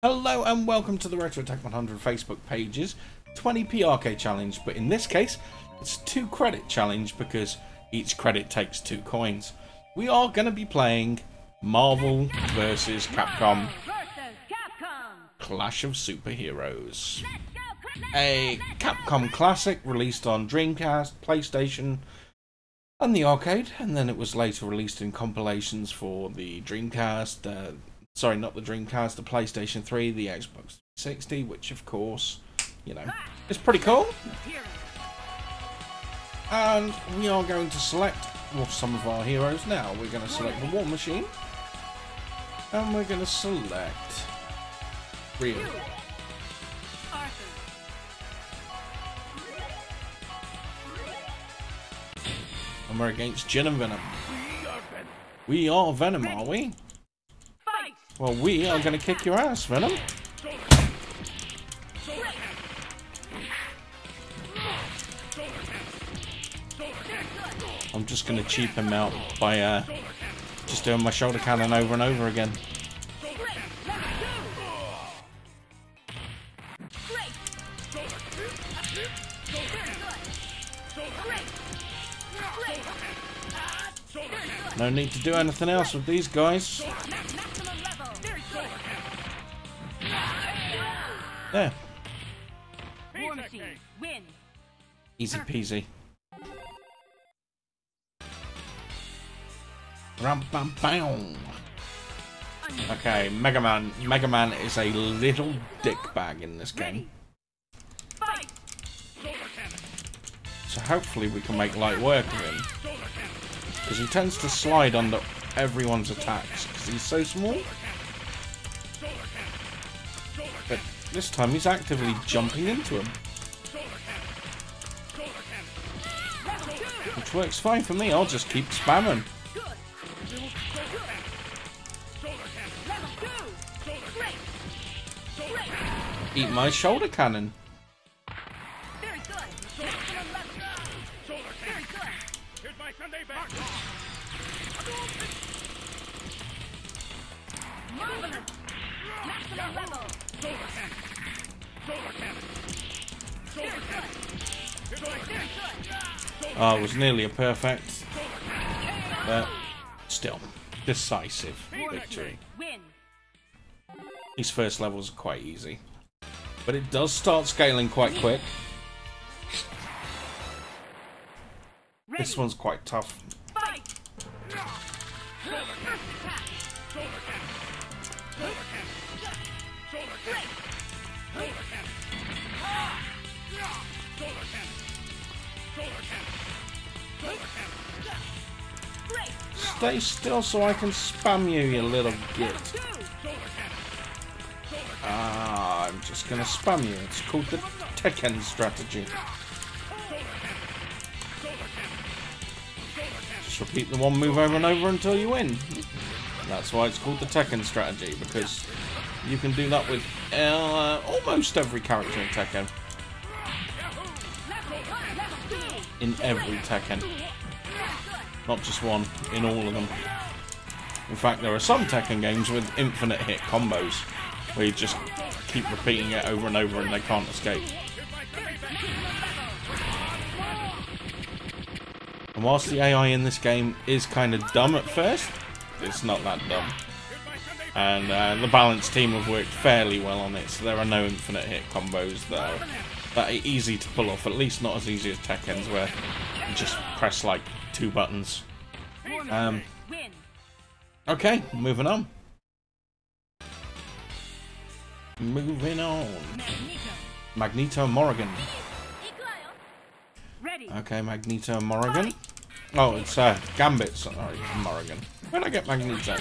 Hello and welcome to the Retro Attack 100 Facebook pages 20p arcade challenge, but in this case it's two credit challenge because each credit takes two coins. We are going to be playing Marvel vs Capcom Clash of Superheroes. A Capcom classic released on Dreamcast, PlayStation and the arcade, and then it was later released in compilations for the Dreamcast, uh, sorry, not the Dreamcast, the PlayStation 3, the Xbox 360, which of course, you know, is pretty cool. And we are going to select well, some of our heroes now. We're going to select the War Machine. And we're going to select Ryu. And we're against Jin and Venom. We are Venom, are we? Well, we are going to kick your ass, Venom. I'm just going to cheap him out by uh, just doing my shoulder cannon over and over again. No need to do anything else with these guys. There. Easy peasy. Ram bam bam. Okay, Mega Man. Mega Man is a little dick bag in this game. So hopefully we can make light work of him. Because he tends to slide under everyone's attacks because he's so small. But this time he's actively jumping into him. Which works fine for me, I'll just keep spamming. Eat my shoulder cannon. Oh, it was nearly a perfect, but still, decisive victory. These first levels are quite easy, but it does start scaling quite quick. This one's quite tough. Stay still so I can spam you, you little git. Ah, I'm just gonna spam you. It's called the Tekken strategy. Just repeat the one move over and over until you win. That's why it's called the Tekken strategy, because you can do that with uh, almost every character in Tekken. In every Tekken. Not just one, in all of them. In fact, there are some Tekken games with infinite hit combos, where you just keep repeating it over and over and they can't escape. And whilst the AI in this game is kind of dumb at first, it's not that dumb. And uh, the balance team have worked fairly well on it, so there are no infinite hit combos that are, that are easy to pull off, at least not as easy as Tekken's, where you just press like two buttons. Um, okay, moving on. Moving on. Magneto Morrigan. Okay, Magneto Morrigan. Oh, it's uh, Gambit. Sorry, Morrigan. Where'd I get Magneto?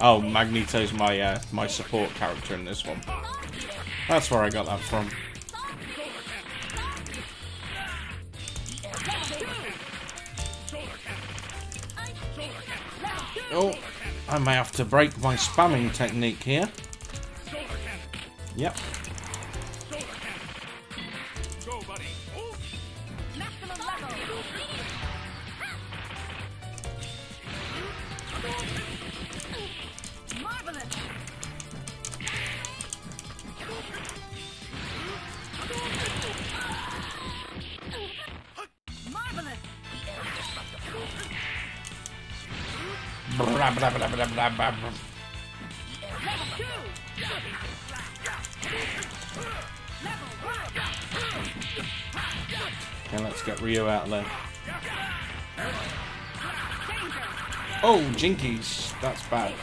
Oh, Magneto's my uh, my support character in this one. That's where I got that from. Oh, I may have to break my spamming technique here. Yep. Okay, let's get Ryu out there. Oh, Jinkies. That's bad.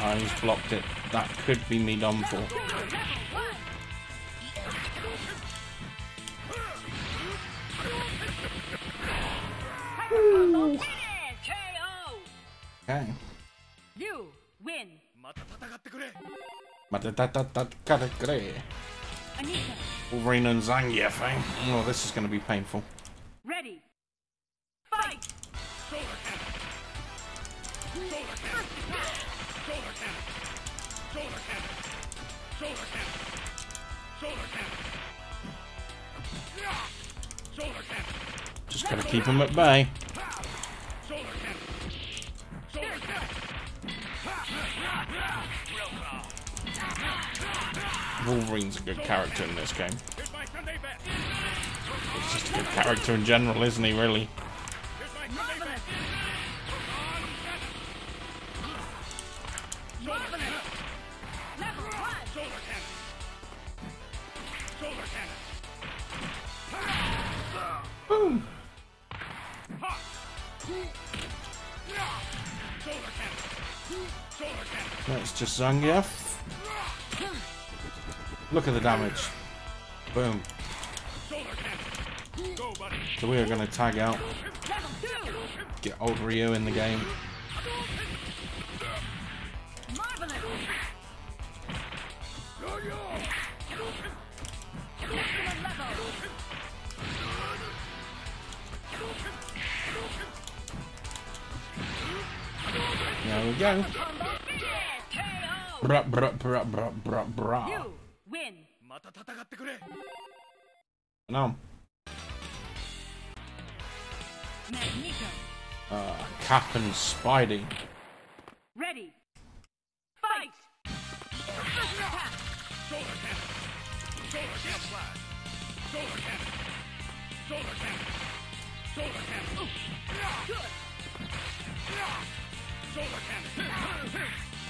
Oh, he's blocked it. That could be me done for. Okay. You win. Wolverine and Zangief, eh? Oh, this is going to be painful. ready. Fight. Just got to keep him at bay. Wolverine's a good character in this game. He's just a good character in general, isn't he, really? Marvelous. Marvelous. Level one. Boom! That's just Zangief. Look at the damage. Boom. So we are going to tag out, get old Ryu in the game. There we go. Bruh, bruh, bruh, bruh, bruh, bruh. You win. No. Magneto. Uh, Cap and Spidey. Ready. Fight. First attack.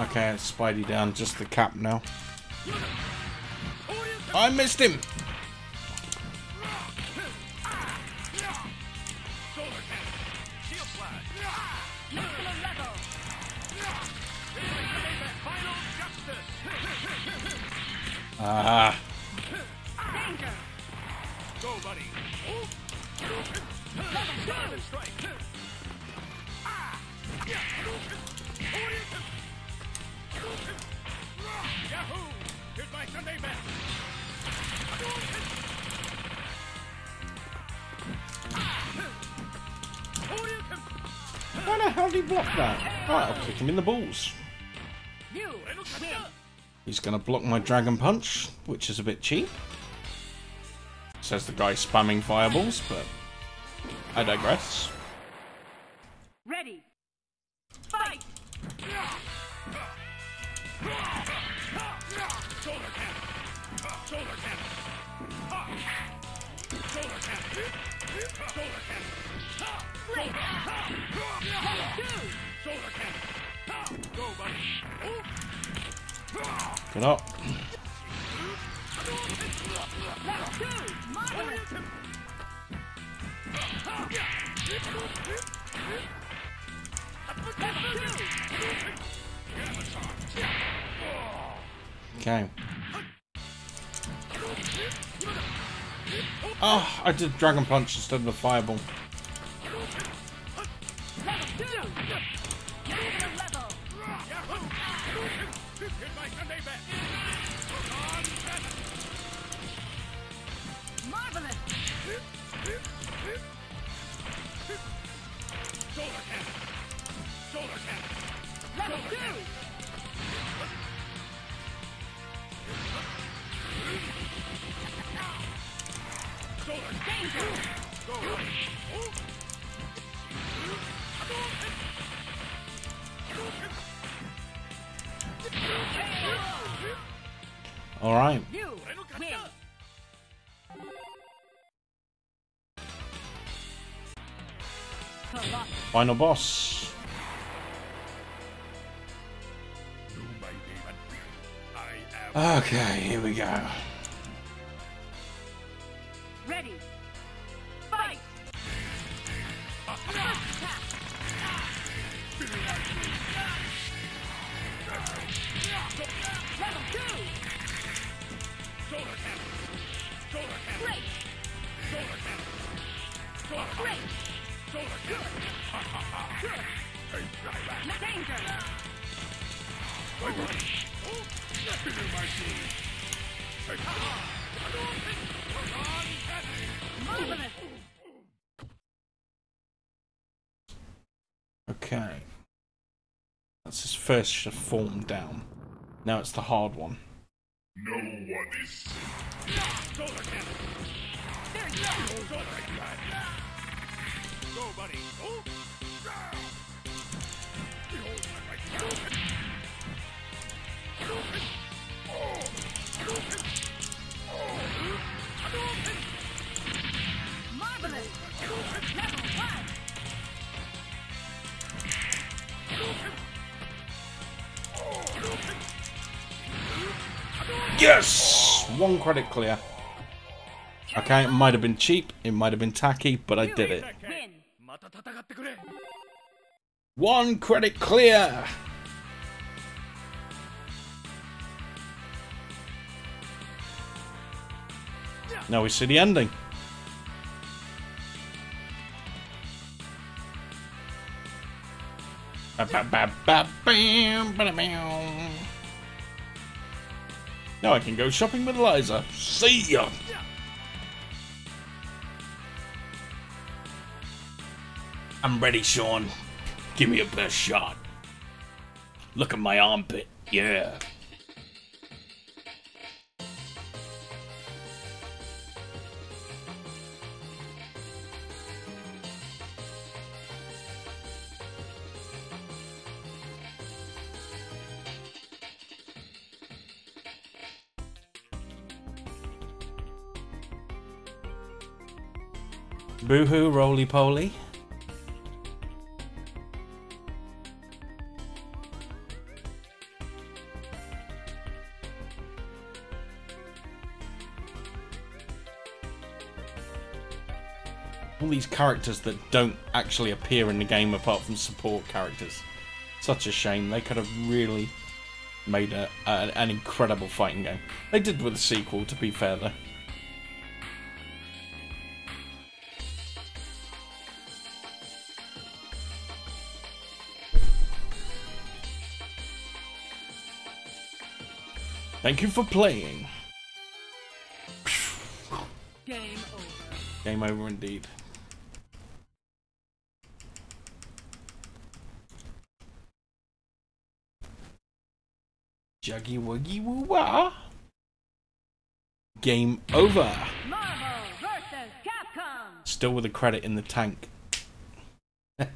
Okay, Spidey down, just the cap now. I missed him! Ah, Danger. how the hell did he block that? Right, I'll kick him in the balls. You win. He's gonna block my Dragon Punch, which is a bit cheap. Says the guy spamming fireballs, but I digress. Ready. Fight. Blade. Get two. Okay. Oh, I did Dragon Punch instead of the Fireball. Final boss. Okay, here we go. Okay. That's his first form down. Now it's the hard one. No one is safe. Go. Buddy. Yes! One credit clear. Okay, it might have been cheap, it might have been tacky, but I did it. One credit clear! Now we see the ending. Ba -ba -ba now I can go shopping with Eliza. See ya! I'm ready, Sean. Give me a best shot. Look at my armpit. Yeah. Boohoo, roly poly. all these characters that don't actually appear in the game apart from support characters. Such a shame. They could have really made a, a, an incredible fighting game. They did with the sequel, to be fair, though. Thank you for playing. Game over. Game over indeed. Juggy wuggy woo wah. Game over. Marvel versus Capcom. Still with a credit in the tank.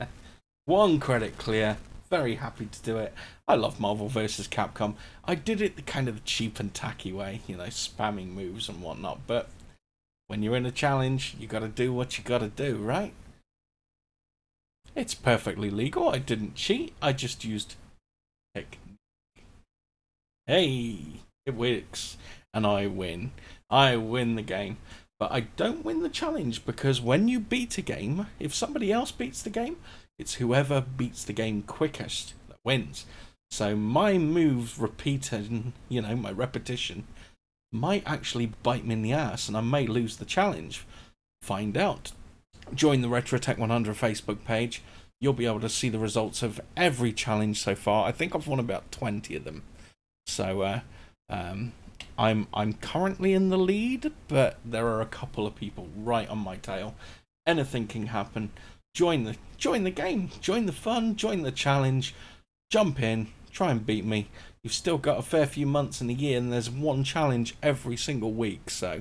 One credit clear. Very happy to do it. I love Marvel vs. Capcom. I did it the kind of cheap and tacky way, you know, spamming moves and whatnot. But when you're in a challenge, you gotta do what you gotta do, right? It's perfectly legal. I didn't cheat. I just used technique. Hey, it works. And I win. I win the game. But I don't win the challenge because when you beat a game, if somebody else beats the game, it's whoever beats the game quickest that wins. So my moves repeated, you know, my repetition might actually bite me in the ass and I may lose the challenge. Find out. Join the RetroTech 100 Facebook page. You'll be able to see the results of every challenge so far. I think I've won about 20 of them. So uh, um, I'm I'm currently in the lead, but there are a couple of people right on my tail. Anything can happen. Join the join the game, join the fun, join the challenge. Jump in, try and beat me. You've still got a fair few months in a year, and there's one challenge every single week. So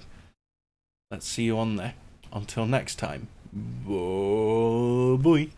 let's see you on there. Until next time, bye.